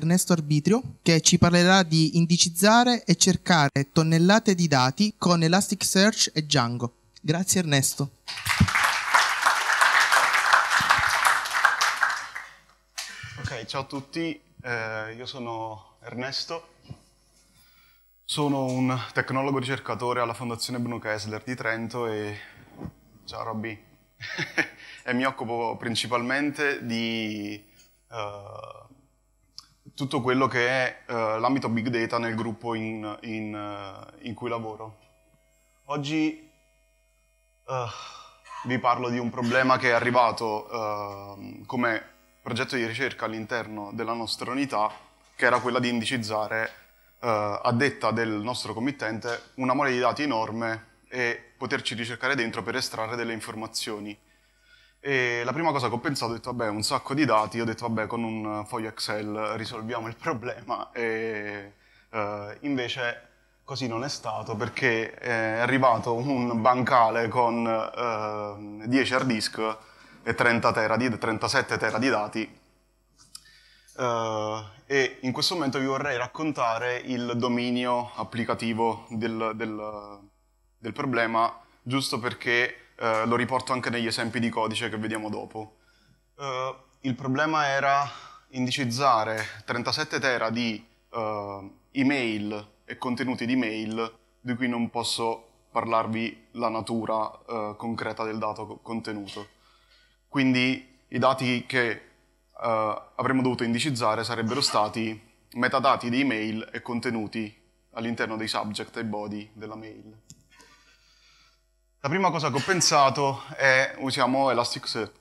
Ernesto Arbitrio che ci parlerà di indicizzare e cercare tonnellate di dati con Elasticsearch e Django. Grazie Ernesto. Ok, ciao a tutti, eh, io sono Ernesto, sono un tecnologo ricercatore alla Fondazione Bruno Kessler di Trento e... Ciao Robby. e mi occupo principalmente di uh, tutto quello che è uh, l'ambito big data nel gruppo in, in, uh, in cui lavoro. Oggi vi parlo di un problema che è arrivato come progetto di ricerca all'interno della nostra unità, che era quella di indicizzare, a detta del nostro committente, una mole di dati enorme e poterci ricercare dentro per estrarre delle informazioni. E la prima cosa che ho pensato, ho detto, vabbè, un sacco di dati, ho detto, vabbè, con un foglio Excel risolviamo il problema, e uh, invece così non è stato, perché è arrivato un bancale con uh, 10 hard disk e 30 tera di, 37 tera di dati, uh, e in questo momento vi vorrei raccontare il dominio applicativo del, del, del problema, giusto perché eh, lo riporto anche negli esempi di codice che vediamo dopo. Uh, il problema era indicizzare 37 tera di uh, email e contenuti di mail di cui non posso parlarvi la natura uh, concreta del dato contenuto. Quindi i dati che avremmo dovuto indicizzare sarebbero stati metadati di email e contenuti all'interno dei subject e body della mail. La prima cosa che ho pensato è usiamo Elasticsearch,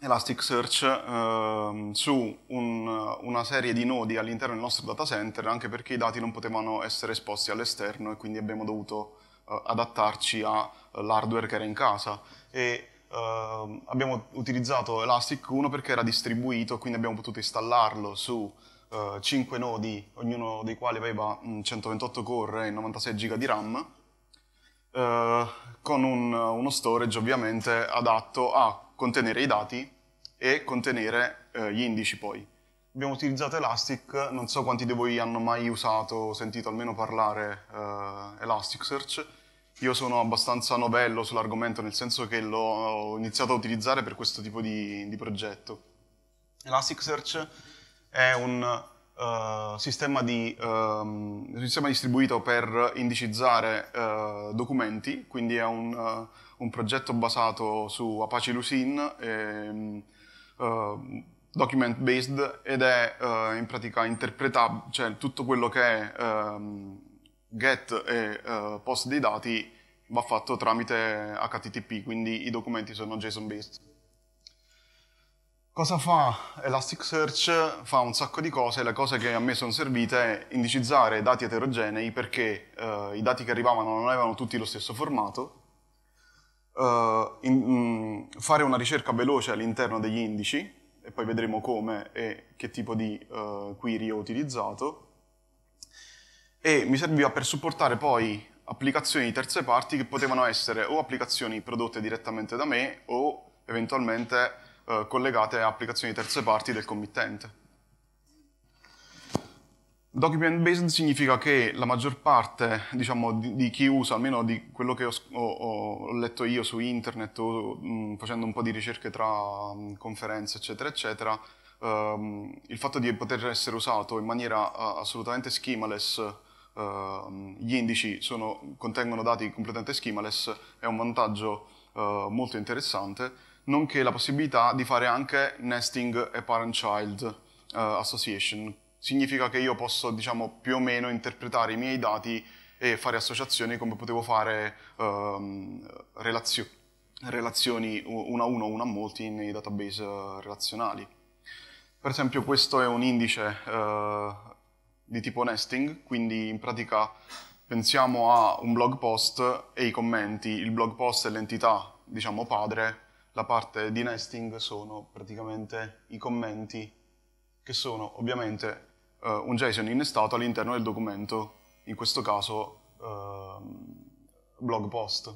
Elasticsearch eh, su un, una serie di nodi all'interno del nostro data center, anche perché i dati non potevano essere esposti all'esterno e quindi abbiamo dovuto eh, adattarci all'hardware che era in casa. E, eh, abbiamo utilizzato Elastic 1 perché era distribuito, quindi abbiamo potuto installarlo su 5 eh, nodi, ognuno dei quali aveva 128 core e 96 GB di RAM eh, con un, uno storage ovviamente adatto a contenere i dati e contenere eh, gli indici poi. Abbiamo utilizzato Elastic, non so quanti di voi hanno mai usato o sentito almeno parlare uh, Elasticsearch. Io sono abbastanza novello sull'argomento, nel senso che l'ho iniziato a utilizzare per questo tipo di, di progetto. Elasticsearch è un uh, sistema, di, uh, sistema, distribuito per indicizzare uh, documenti, quindi è un, eh, un, progetto basato su Apache Lucene, e, document based ed è in pratica interpretabile, cioè tutto quello che è um, get e post dei dati va fatto tramite HTTP, quindi i documenti sono JSON based. Cosa fa Elasticsearch? Fa un sacco di cose, le cose che a me sono servite è indicizzare dati eterogenei perché uh, i dati che arrivavano non avevano tutti lo stesso formato, uh, in, um, fare una ricerca veloce all'interno degli indici, e poi vedremo come e che tipo di uh, query ho utilizzato, e mi serviva per supportare poi applicazioni di terze parti che potevano essere o applicazioni prodotte direttamente da me o eventualmente eh, collegate a applicazioni di terze parti del committente. Document based significa che la maggior parte diciamo, di, di, chi usa, almeno di quello che ho, ho, ho letto io su internet o mh, facendo un po' di ricerche tra mh, conferenze eccetera eccetera, ehm, il fatto di poter essere usato in maniera uh, assolutamente schemaless, uh, gli indici sono, contengono dati completamente schemaless, è un vantaggio uh, molto interessante nonché la possibilità di fare anche nesting e parent-child uh, association. Significa che io posso, diciamo, più o meno interpretare i miei dati e fare associazioni come potevo fare um, relazio relazioni uno a uno, uno a molti nei database uh, relazionali. Per esempio questo è un indice uh, di tipo nesting, quindi in pratica pensiamo a un blog post e i commenti. Il blog post è l'entità, diciamo, padre, la parte di nesting sono praticamente i commenti che sono ovviamente uh, un JSON innestato all'interno del documento, in questo caso uh, blog post.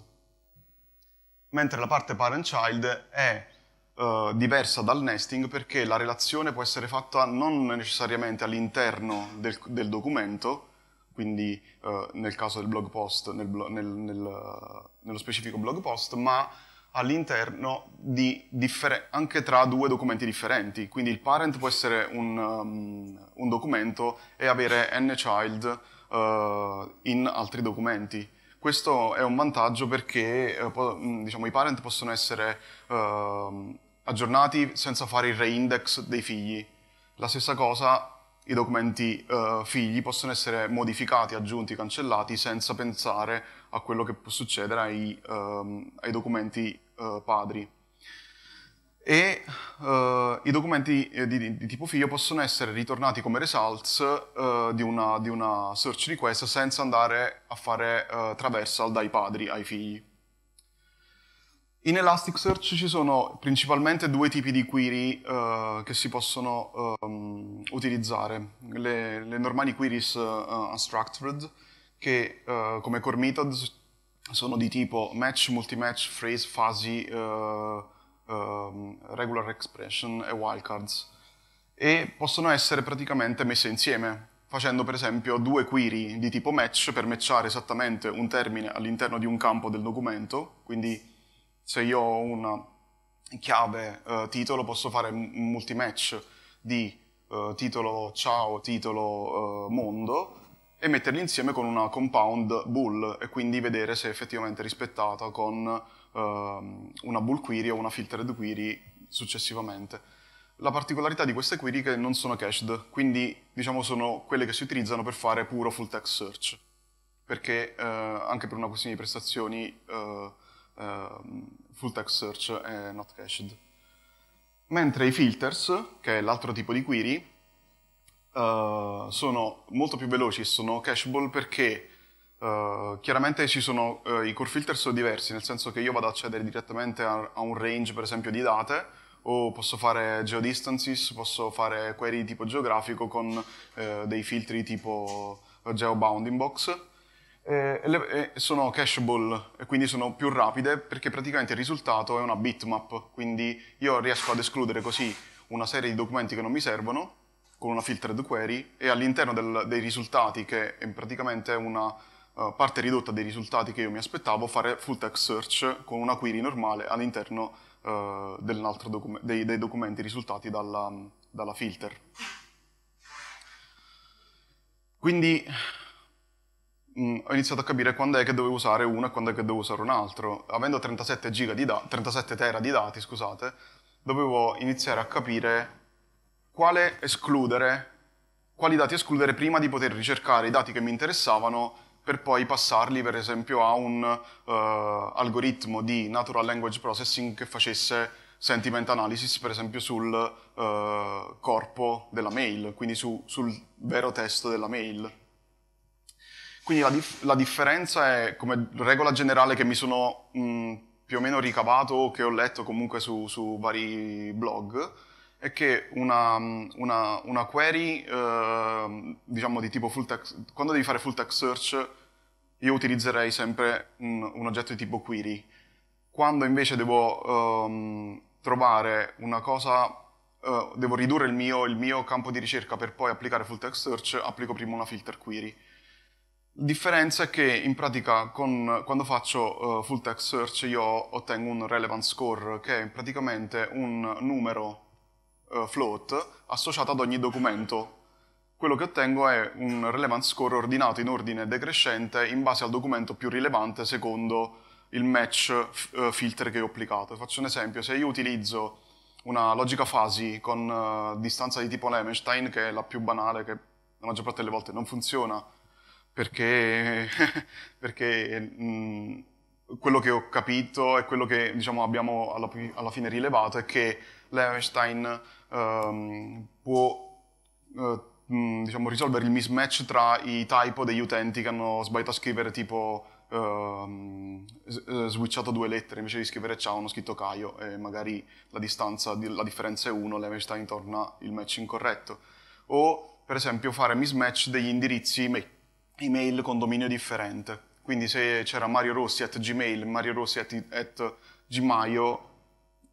Mentre la parte parent-child è uh, diversa dal nesting perché la relazione può essere fatta non necessariamente all'interno del, del documento, quindi uh, nel caso del blog post, nel, nel, nello specifico blog post, ma all'interno di differ- anche tra due documenti differenti. Quindi il parent può essere un, um, un documento e avere nchild uh, in altri documenti. Questo è un vantaggio perché uh, po- diciamo, i parent possono essere uh, aggiornati senza fare il reindex dei figli. La stessa cosa i documenti uh, figli possono essere modificati, aggiunti, cancellati senza pensare a quello che può succedere ai, um, ai documenti uh, padri. E uh, i documenti di, di, di, tipo figlio possono essere ritornati come results di una, di, una, search request senza andare a fare traversal dai padri ai figli. In Elasticsearch ci sono principalmente due tipi di query uh, che si possono um, utilizzare. Le, le, normali queries uh, unstructured, che uh, come core methods sono di tipo match, multi-match, phrase, fuzzy, um, regular expression e wildcards. E possono essere praticamente messe insieme, facendo per esempio due query di tipo match per matchare esattamente un termine all'interno di un campo del documento, quindi se io ho una chiave uh, titolo posso fare un multimatch di uh, titolo ciao, titolo uh, mondo e metterli insieme con una compound bool e quindi vedere se è effettivamente rispettata con ehm, una bool query o una filtered query successivamente. La particolarità di queste query è che non sono cached, quindi diciamo sono quelle che si utilizzano per fare puro full text search, perché anche per una questione di prestazioni uh, full text search e not cached. Mentre i filters, che è l'altro tipo di query, uh, sono molto più veloci, sono cacheable perché uh, chiaramente ci sono uh, i core filter sono diversi, nel senso che io vado ad accedere direttamente a, a un range, per esempio, di date, o posso fare geodistances, posso fare query tipo geografico con dei filtri tipo geobounding box eh, e, sono cacheable e quindi sono più rapide perché praticamente il risultato è una bitmap, quindi io riesco ad escludere così una serie di documenti che non mi servono con una filtered query e all'interno del, dei risultati, che è praticamente una uh, parte ridotta dei risultati che io mi aspettavo, fare full text search con una query normale all'interno uh, docu- dei, dei, documenti risultati dalla, dalla filter. Quindi mh, ho iniziato a capire quando è che dovevo usare uno e quando è che dovevo usare un altro. Avendo 37, di da- 37 tera di dati, scusate, dovevo iniziare a capire quale escludere, quali dati escludere prima di poter ricercare i dati che mi interessavano per poi passarli per esempio a un uh, algoritmo di natural language processing che facesse sentiment analysis per esempio sul uh, corpo della mail, quindi su, sul vero testo della mail. Quindi la, dif- la, differenza è, come regola generale che mi sono mh, più o meno ricavato che ho letto comunque su, su vari blog, è che una, una, una query, eh, diciamo di tipo full text, quando devi fare full text search, io utilizzerei sempre un, un oggetto di tipo query. Quando invece devo um, trovare una cosa, uh, devo ridurre il mio, il mio campo di ricerca per poi applicare full text search, applico prima una filter query. La differenza è che in pratica con, quando faccio uh, full text search io ottengo un relevance score che è praticamente un numero uh, float associato ad ogni documento. Quello che ottengo è un relevance score ordinato in ordine decrescente in base al documento più rilevante secondo il match uh, filter che ho applicato. Faccio un esempio, se io utilizzo una logica fuzzy con distanza di tipo Levenstein, che è la più banale, che la maggior parte delle volte non funziona, perché, perché mh, quello che ho capito e quello che diciamo, abbiamo alla, alla, fine rilevato è che l'Einstein um, può uh, mh, diciamo, risolvere il mismatch tra i typo degli utenti che hanno sbagliato a scrivere tipo uh, switchato due lettere invece di scrivere ciao hanno scritto Caio e magari la distanza, la differenza è 1, l'Einstein torna il match incorretto. O per esempio fare mismatch degli indirizzi email con dominio differente. Quindi se c'era Mario Rossi at Gmail, Mario Rossi at, at Gmaio,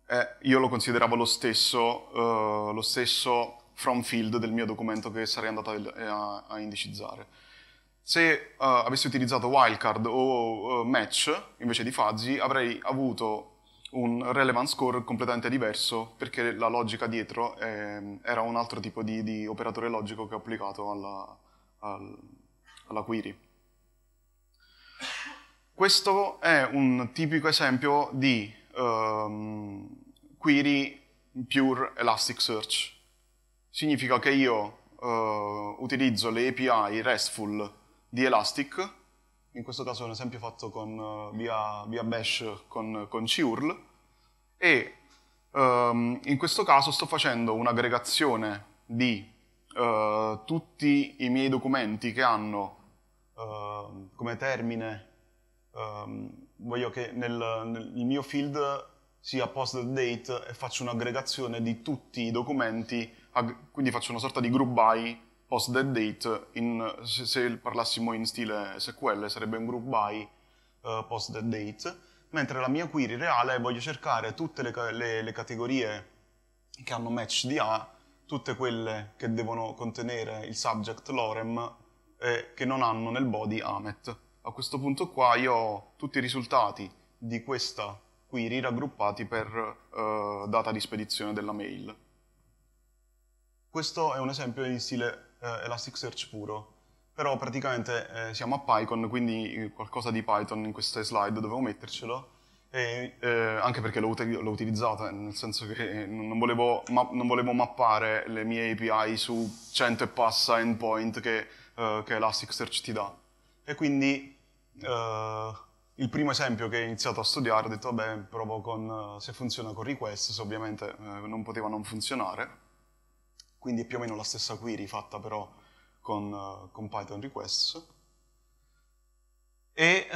eh, io lo consideravo lo stesso, uh, lo stesso from field del mio documento che sarei andato a, a, indicizzare. Se uh, avessi utilizzato wildcard o uh, match invece di fuzzy, avrei avuto un relevance score completamente diverso perché la logica dietro eh, era un altro tipo di, di, operatore logico che ho applicato alla, al, alla query. Questo è un tipico esempio di um, query pure Elasticsearch. Significa che io uh, utilizzo le API RESTful di Elastic, in questo caso è un esempio fatto con, uh, via, via, Bash con, con CURL, e um, in questo caso sto facendo un'aggregazione di uh, tutti i miei documenti che hanno uh, come termine, um, voglio che nel, nel mio field sia post date e faccio un'aggregazione di tutti i documenti, quindi faccio una sorta di group by post date, in, se, se, parlassimo in stile SQL sarebbe un group by uh, post date, mentre la mia query reale voglio cercare tutte le, le, le categorie che hanno match di A tutte quelle che devono contenere il subject lorem e che non hanno nel body amet. A questo punto qua io ho tutti i risultati di questa query raggruppati per uh, data di spedizione della mail. Questo è un esempio in stile uh, Elasticsearch puro, però praticamente eh, siamo a Python, quindi qualcosa di Python in queste slide dovevo mettercelo e, eh, anche perché l'ho, l'ho, utilizzata, nel senso che non volevo, non volevo, mappare le mie API su 100 e passa endpoint che, uh, che Elasticsearch ti dà. E quindi uh, il primo esempio che ho iniziato a studiare ho detto vabbè provo con, uh, se funziona con requests, ovviamente non poteva non funzionare. Quindi è più o meno la stessa query fatta però con, con Python requests. E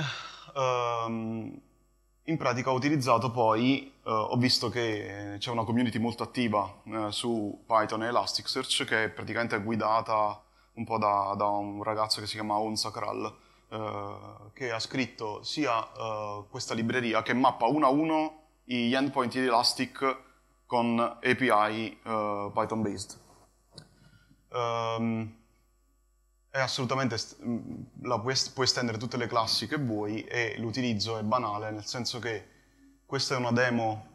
um, in pratica ho utilizzato poi, eh, ho visto che c'è una community molto attiva eh, su Python e Elasticsearch che è praticamente guidata un po' da, da un ragazzo che si chiama Onsa Kral, eh, che ha scritto sia eh, questa libreria che mappa uno a uno gli endpoint di Elastic con API eh, Python based. Um, è assolutamente, mm, la puoi, puoi estendere tutte le classi che vuoi e l'utilizzo è banale, nel senso che questa è una demo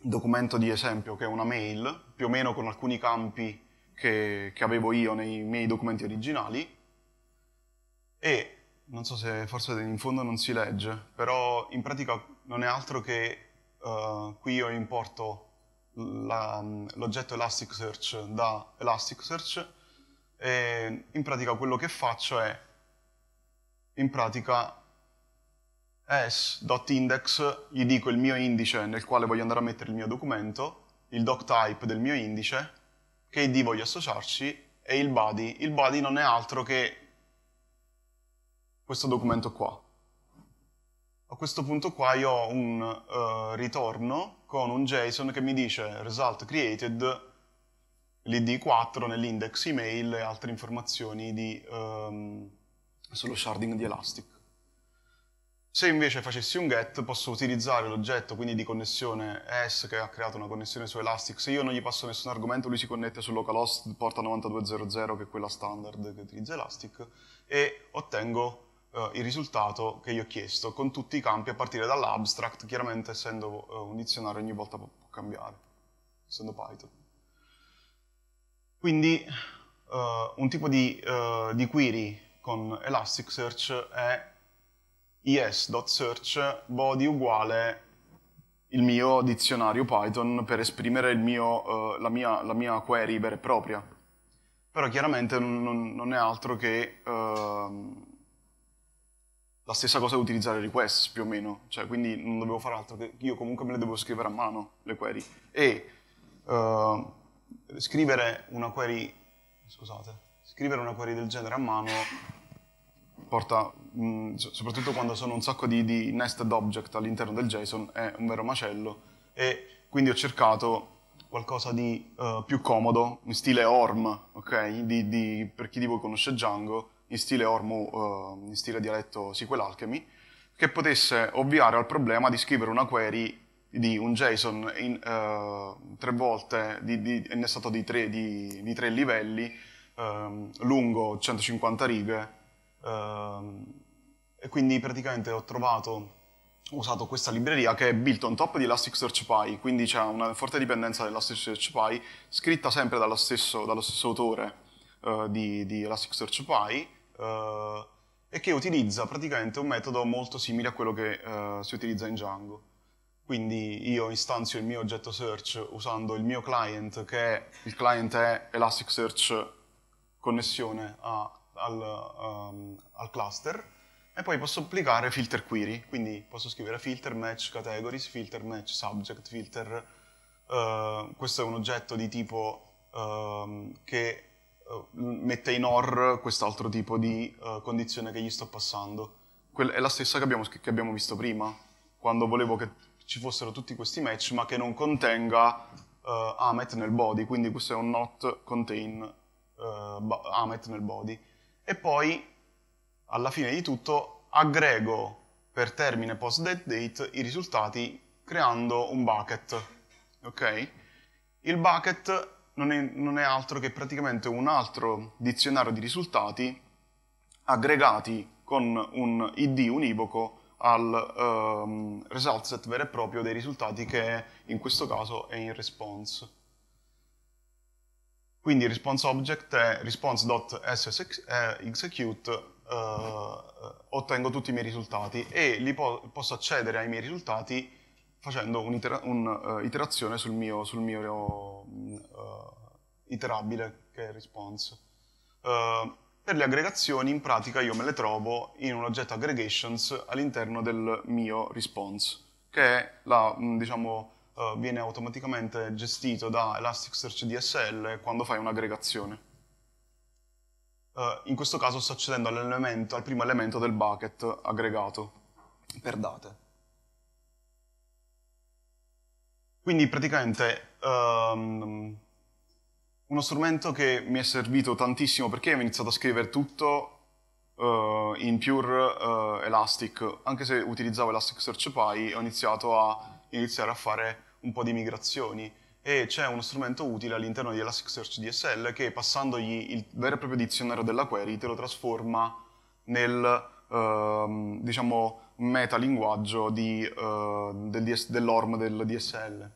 documento di esempio che è una mail, più o meno con alcuni campi che, che avevo io nei miei documenti originali. E non so se forse in fondo non si legge, però in pratica non è altro che uh, qui io importo l'oggetto Elasticsearch da Elasticsearch e in pratica quello che faccio è, in pratica, s.index, gli dico il mio indice nel quale voglio andare a mettere il mio documento, il doctype del mio indice, che id voglio associarci, e il body. Il body non è altro che questo documento qua. A questo punto qua io ho un uh, ritorno con un JSON che mi dice result created l'id4 nell'index email e altre informazioni di, um, sullo sharding di Elastic. Se invece facessi un get, posso utilizzare l'oggetto quindi di connessione S che ha creato una connessione su Elastic. Se io non gli passo nessun argomento, lui si connette su localhost porta 9200, che è quella standard che utilizza Elastic, e ottengo uh, il risultato che io ho chiesto, con tutti i campi a partire dall'abstract, chiaramente essendo uh, un dizionario ogni volta può, può cambiare, essendo Python. Quindi uh, un tipo di, uh, di, query con Elasticsearch è es.search body uguale il mio dizionario Python per esprimere mio, uh, la, mia, la, mia, query vera e propria. Però chiaramente non, non è altro che ehm, la stessa cosa di utilizzare requests più o meno, cioè, quindi non dovevo fare altro che io comunque me le devo scrivere a mano le query. E scrivere una query, scusate, scrivere una query del genere a mano porta, mh, mm, soprattutto quando sono un sacco di, di, nested object all'interno del JSON, è un vero macello e quindi ho cercato qualcosa di uh, più comodo, in stile ORM, ok? Di, di, per chi di voi conosce Django, in stile ORM, uh, in stile dialetto SQL Alchemy, che potesse ovviare al problema di scrivere una query di un JSON in, uh, tre volte di, di, innestato di tre, di, di tre livelli, um, lungo 150 righe, e quindi praticamente ho trovato, ho usato questa libreria che è built on top di Elasticsearch Py, quindi c'è una forte dipendenza dell'Elasticsearch Py, scritta sempre dallo stesso, dallo stesso autore uh, di, di Elasticsearch Py, uh, e che utilizza praticamente un metodo molto simile a quello che uh, si utilizza in Django. Quindi io istanzio il mio oggetto search usando il mio client, che è, il client è Elasticsearch connessione a, al, um, al cluster, e poi posso applicare filter query, quindi posso scrivere filter match categories, filter match subject, filter... Uh, questo è un oggetto di tipo uh, che uh, mette in OR quest'altro tipo di eh, condizione che gli sto passando. Que- è la stessa che abbiamo, che abbiamo, visto prima, quando volevo che ci fossero tutti questi match, ma che non contenga Amet nel body, quindi questo è un not contain Amet nel body. E poi alla fine di tutto aggrego per termine post date i risultati creando un bucket. Ok? Il bucket non è, non è, altro che praticamente un altro dizionario di risultati aggregati con un id univoco al um, result set vero e proprio dei risultati che in questo caso è in response. Quindi response object è response.sexecute uh, ottengo tutti i miei risultati e li po- posso accedere ai miei risultati facendo un'iterazione un, uh, sul mio, sul mio uh, iterabile che è response. per le aggregazioni in pratica io me le trovo in un oggetto aggregations all'interno del mio response che la, diciamo, viene automaticamente gestito da Elasticsearch DSL quando fai un'aggregazione. Uh, in questo caso sto accedendo al primo elemento del bucket aggregato per date. Quindi praticamente um, uno strumento che mi è servito tantissimo perché ho iniziato a scrivere tutto uh, in pure uh, Elastic, anche se utilizzavo Elasticsearch Py, ho iniziato a iniziare a fare un po' di migrazioni e c'è uno strumento utile all'interno di Elasticsearch DSL che passandogli il vero e proprio dizionario della query te lo trasforma nel uh, diciamo metalinguaggio di, uh, del DS, dell'ORM del DSL.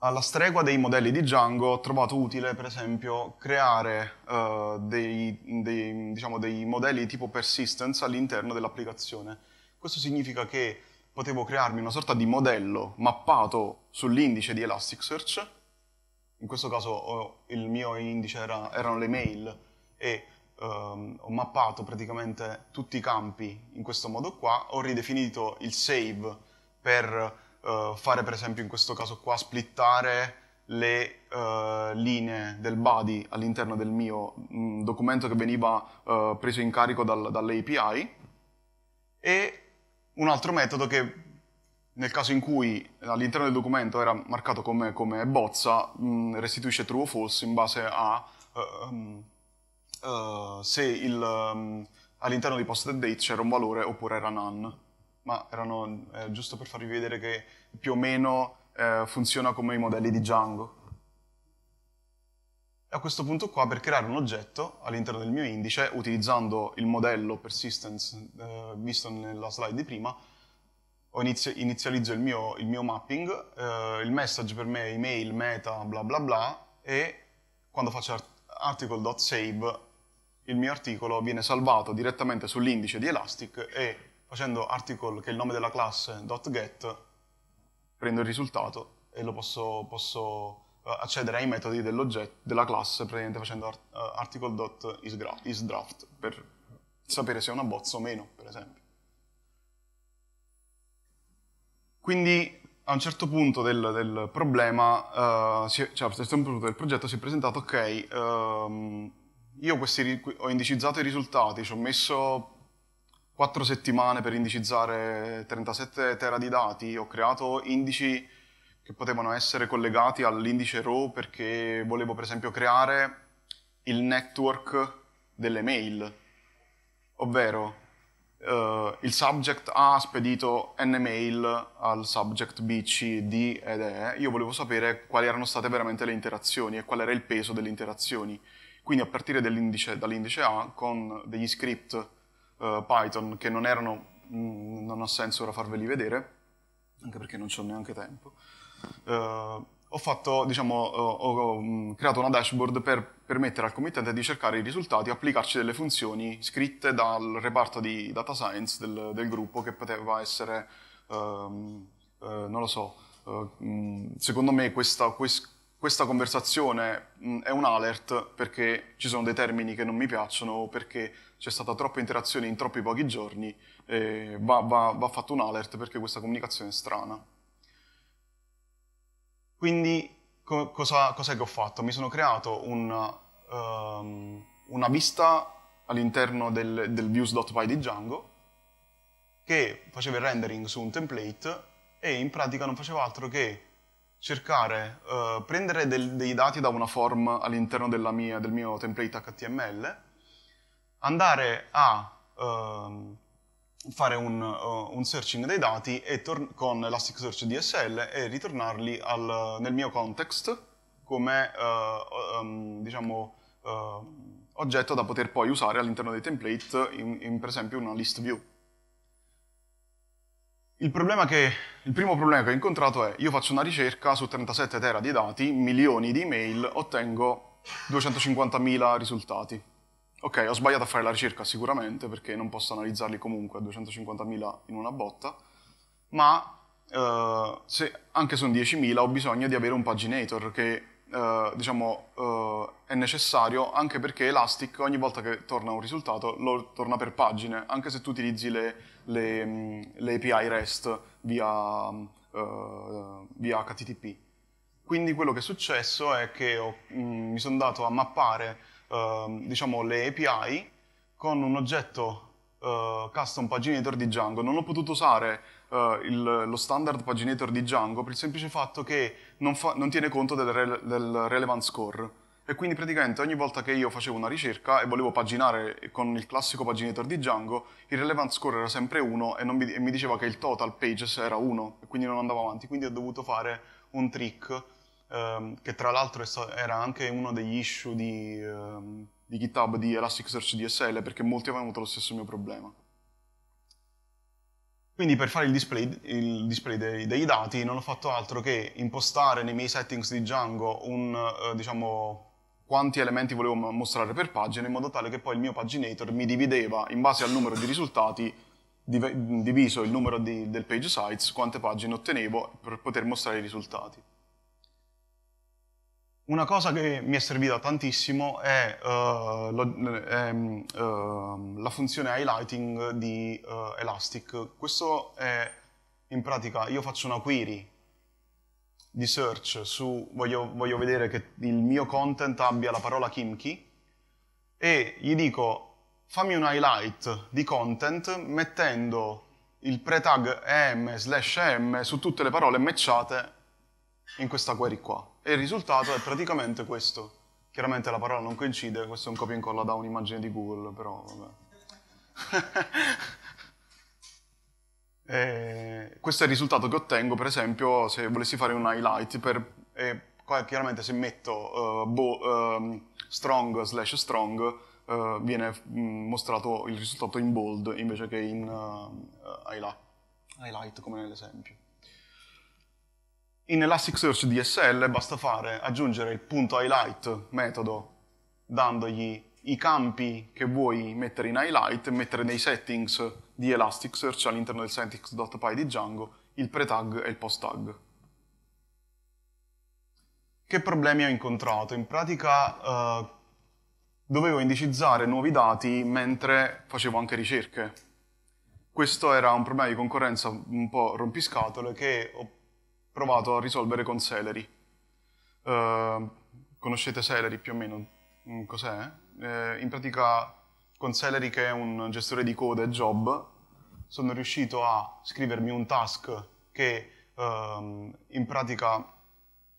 Alla stregua dei modelli di Django ho trovato utile per esempio creare uh, dei, dei, diciamo, dei modelli tipo persistence all'interno dell'applicazione. Questo significa che potevo crearmi una sorta di modello mappato sull'indice di Elasticsearch. In questo caso il mio indice era, erano le mail e um, ho mappato praticamente tutti i campi in questo modo qua. Ho ridefinito il save per uh, fare per esempio in questo caso qua splittare le uh, linee del body all'interno del mio mh, documento che veniva uh, preso in carico dal, dall'API e un altro metodo che nel caso in cui all'interno del documento era marcato come, come bozza, mh, restituisce true o false in base a uh, uh, se il, um, all'interno di posted date c'era un valore oppure era none. Ma erano eh, giusto per farvi vedere che più o meno eh, funziona come i modelli di Django. E a questo punto qua, per creare un oggetto all'interno del mio indice, utilizzando il modello persistence eh, visto nella slide di prima, inizio, inizializzo il mio, il mio mapping, eh, il message per me è email, meta, bla bla bla, e quando faccio article.save il mio articolo viene salvato direttamente sull'indice di Elastic e facendo article, che è il nome della classe, .get, prendo il risultato e lo posso, posso accedere ai metodi della classe praticamente facendo art- uh, article.isDraft per sapere se è una bozza o meno, per esempio. Quindi a un certo punto del, del problema, uh, è, cioè a un certo punto del progetto si è presentato, ok, um, io questi, ho indicizzato i risultati, ci ho messo 4 settimane per indicizzare 37 tera di dati, ho creato indici che potevano essere collegati all'indice RAW perché volevo per esempio creare il network delle mail, ovvero uh, il subject A ha spedito n mail al subject B, C, D ed E, io volevo sapere quali erano state veramente le interazioni e qual era il peso delle interazioni. Quindi a partire dall'indice A, con degli script uh, Python che non erano, mh, mm, non ha senso ora farveli vedere, anche perché non c'ho neanche tempo, ho, fatto, diciamo, ho, ho, mm, creato una dashboard per permettere al committente di cercare i risultati e applicarci delle funzioni scritte dal reparto di data science del, del gruppo che poteva essere, um, uh, non lo so, uh, secondo me questa, quest, questa conversazione mh, è un alert perché ci sono dei termini che non mi piacciono o perché c'è stata troppa interazione in troppi pochi giorni, va, va, va fatto un alert perché questa comunicazione è strana. Quindi co- cosa, che ho fatto? Mi sono creato un, um, una vista all'interno del, del views.py di Django che faceva il rendering su un template e in pratica non faceva altro che cercare, uh, prendere del, dei dati da una form all'interno mia, del mio template HTML, andare a uh, fare un, uh, un, searching dei dati con Elasticsearch DSL e ritornarli al, nel mio context come uh, um, diciamo, uh, oggetto da poter poi usare all'interno dei template in, in, per esempio una list view. Il, che, il, primo problema che ho incontrato è io faccio una ricerca su 37 tera di dati, milioni di email, ottengo 250.000 risultati. Ok, ho sbagliato a fare la ricerca sicuramente perché non posso analizzarli comunque a 250.000 in una botta, ma uh, se anche su un 10.000 ho bisogno di avere un paginator che uh, diciamo, uh, è necessario anche perché Elastic ogni volta che torna un risultato lo torna per pagine, anche se tu utilizzi le, le, mm, le API REST via, via, HTTP. Quindi quello che è successo è che ho, mh, mm, mi sono dato a mappare uh, diciamo, le API con un oggetto uh, custom paginator di Django. Non ho potuto usare uh, il, lo standard paginator di Django per il semplice fatto che non, fa, non tiene conto del, re, del relevance score. E quindi praticamente ogni volta che io facevo una ricerca e volevo paginare con il classico paginator di Django, il relevance score era sempre 1 e, mi, e mi diceva che il total pages era 1 e quindi non andavo avanti. Quindi ho dovuto fare un trick ehm, che tra l'altro era anche uno degli issue di, ehm, di GitHub di Elasticsearch DSL perché molti avevano avuto lo stesso mio problema. Quindi per fare il display, il display dei, dei, dati non ho fatto altro che impostare nei miei settings di Django un, eh, diciamo, quanti elementi volevo mostrare per pagina in modo tale che poi il mio paginator mi divideva in base al numero di risultati diviso il numero di, del page size, quante pagine ottenevo per poter mostrare i risultati. Una cosa che mi è servita tantissimo è, uh, lo, è uh, la funzione highlighting di uh, Elastic. Questo è in pratica, io faccio una query di search su, voglio, voglio vedere che il mio content abbia la parola Kimchi e gli dico fammi un highlight di content mettendo il pre-tag em slash em su tutte le parole matchate in questa query qua. E il risultato è praticamente questo. Chiaramente la parola non coincide, questo è un copia e incolla da un'immagine di Google, però vabbè. questo è il risultato che ottengo, per esempio, se volessi fare un highlight, per, e chiaramente se metto uh, bo, uh, strong slash strong, uh, viene mm, mostrato il risultato in bold invece che in highlight, highlight come nell'esempio. In Elasticsearch DSL basta fare, aggiungere il punto highlight metodo dandogli i campi che vuoi mettere in highlight e mettere nei settings di Elasticsearch all'interno del settings.py di Django il pre-tag e il post-tag. Che problemi ho incontrato? In pratica uh, dovevo indicizzare nuovi dati mentre facevo anche ricerche. Questo era un problema di concorrenza un po' rompiscatole che ho provato a risolvere con Celery. Uh, conoscete Celery più o meno? Mm, cos'è? Uh, in pratica con Celery, che è un gestore di code e job, sono riuscito a scrivermi un task che uh, in pratica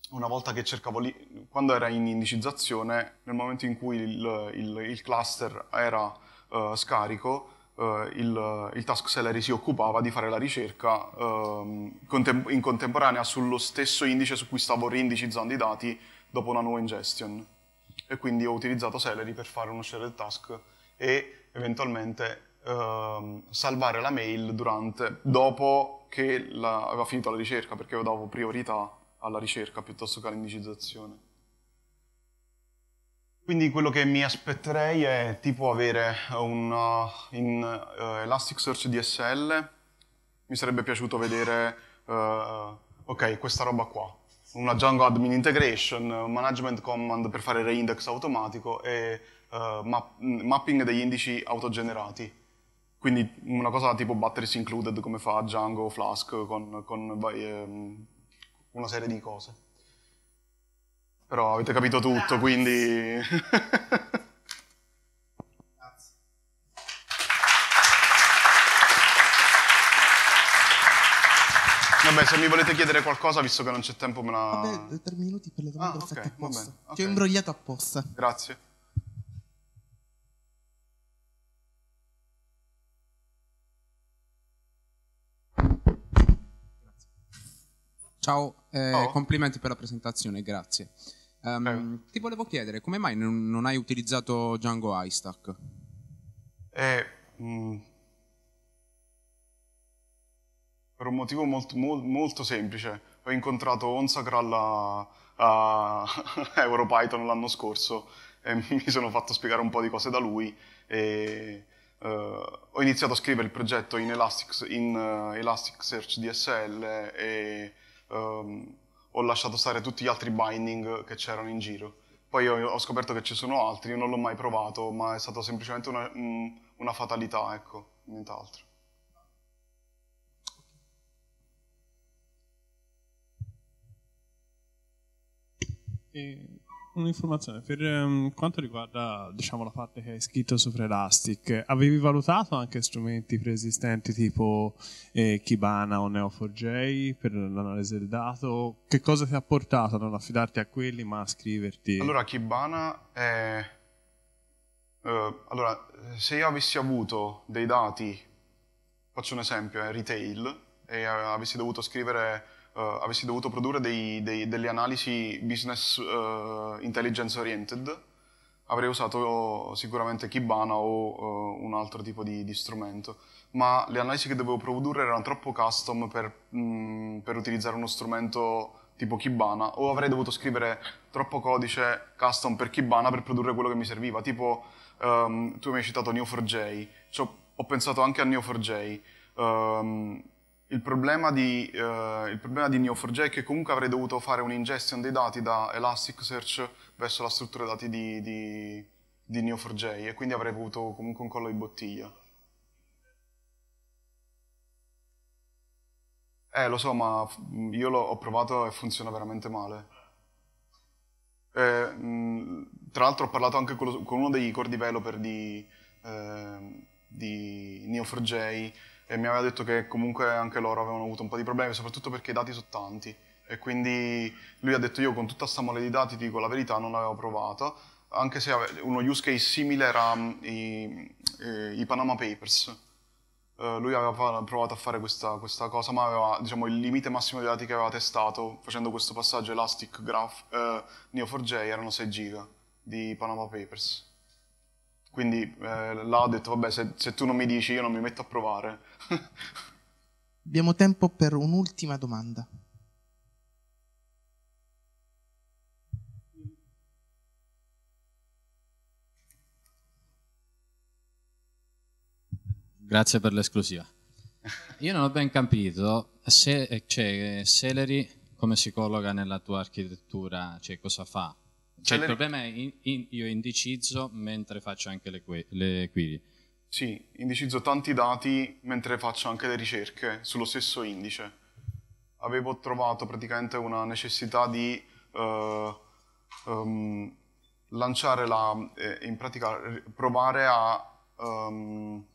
una volta che cercavo lì, quando era in indicizzazione, nel momento in cui il, il, il cluster era uh, scarico, il, il, task Celery si occupava di fare la ricerca contem- in contemporanea sullo stesso indice su cui stavo reindicizzando i dati dopo una nuova ingestion. E quindi ho utilizzato Celery per fare uno shared task e eventualmente uh, salvare la mail durante, dopo che la, aveva finito la ricerca, perché io davo priorità alla ricerca piuttosto che all'indicizzazione. Quindi quello che mi aspetterei è tipo avere un uh, in uh, Elasticsearch DSL, mi sarebbe piaciuto vedere, uh, ok, questa roba qua, una Django Admin Integration, un management command per fare reindex automatico e uh, map mapping degli indici autogenerati. Quindi una cosa tipo batteries included come fa Django Flask con, con um, una serie di cose. Però avete capito tutto, Grazie. quindi... Vabbè, se mi volete chiedere qualcosa, visto che non c'è tempo, me la... Vabbè, tre minuti per le domande ah, okay, apposta. Okay. Ti ho imbrogliato apposta. Grazie. Ciao, eh, oh. complimenti per la presentazione, grazie. Um, eh. Ti volevo chiedere, come mai non, non hai utilizzato Django iStack? Eh, mh, mm, per un motivo molto, molto, molto semplice. Ho incontrato Onsacral a, a EuroPython l'anno scorso e mi sono fatto spiegare un po' di cose da lui e uh, ho iniziato a scrivere il progetto in, Elastic, in uh, Elasticsearch DSL e um, ho lasciato stare tutti gli altri binding che c'erano in giro. Poi ho, scoperto che ci sono altri, io non l'ho mai provato, ma è stata semplicemente una, una fatalità, ecco, nient'altro. E un'informazione, per um, quanto riguarda diciamo, la parte che hai scritto su Elastic, avevi valutato anche strumenti preesistenti tipo eh, Kibana o Neo4j per l'analisi del dato? Che cosa ti ha portato a non affidarti a quelli ma a scriverti? Allora, Kibana è... Uh, allora, se io avessi avuto dei dati, faccio un esempio, è retail, e avessi dovuto scrivere uh, avessi dovuto produrre dei, dei, delle analisi business uh, intelligence oriented, avrei usato sicuramente Kibana o uh, un altro tipo di, di, strumento. Ma le analisi che dovevo produrre erano troppo custom per, mh, mm, per utilizzare uno strumento tipo Kibana, o avrei dovuto scrivere troppo codice custom per Kibana per produrre quello che mi serviva. Tipo, um, tu mi hai citato Neo4j, cioè, ho pensato anche a Neo4j. Um, il problema di, uh, il problema di Neo4j è che comunque avrei dovuto fare un'ingestion dei dati da Elasticsearch verso la struttura dati di, di, di Neo4j e quindi avrei avuto comunque un collo di bottiglia. Eh, lo so, ma io l'ho provato e funziona veramente male. Eh, mh, tra l'altro ho parlato anche con, lo, con, uno dei core developer di, eh, di Neo4j e mi aveva detto che comunque anche loro avevano avuto un po' di problemi, soprattutto perché i dati sono tanti. E quindi lui ha detto io con tutta questa mole di dati, ti dico la verità, non l'avevo provato, anche se uno use case simile era um, i, i, Panama Papers. Uh, lui aveva provato a fare questa, questa cosa, ma aveva diciamo, il limite massimo dei dati che aveva testato facendo questo passaggio Elastic Graph uh, Neo4j erano 6 giga di Panama Papers. Quindi eh, là ho detto, vabbè, se, se, tu non mi dici io non mi metto a provare. Abbiamo tempo per un'ultima domanda. Grazie per l'esclusiva. Io non ho ben capito se cioè, Celery come si colloca nella tua architettura, cioè cosa fa? Cioè, il problema è in, in, io indicizzo mentre faccio anche le, le query. Sì, indicizzo tanti dati mentre faccio anche le ricerche sullo stesso indice. Avevo trovato praticamente una necessità di uh, um, lanciare la, eh, in pratica provare a... Um,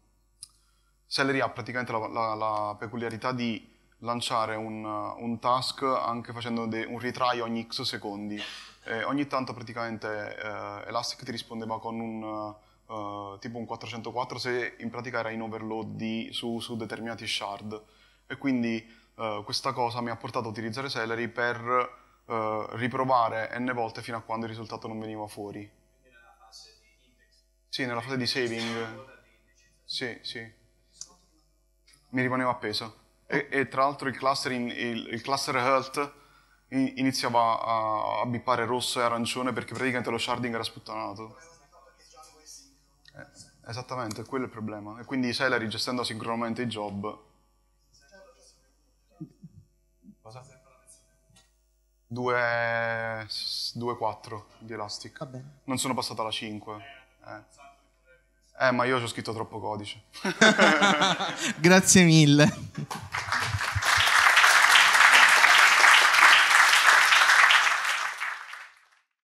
Celery ha praticamente la, la, la peculiarità di lanciare un, un, task anche facendo de, un retry ogni x secondi. E ogni tanto praticamente eh, Elastic ti rispondeva con un, uh, tipo un 404 se in pratica era in overload di, su, su, determinati shard. E quindi uh, questa cosa mi ha portato a utilizzare Celery per uh, riprovare n volte fino a quando il risultato non veniva fuori. Nella fase di index? Sì, nella fase di saving. Sì, sì. Mi rimaneva appeso. E, e tra l'altro il cluster, in, il, il cluster health iniziava a, a bippare rosso e arancione perché praticamente lo sharding era sputtanato. Eh, esattamente, quello è il problema. E quindi Celery gestendo sincronamente i job. Cosa? 2.4 di Elastic. Non sono passato alla 5. Eh. Eh, ma io ci ho scritto troppo codice. Grazie mille.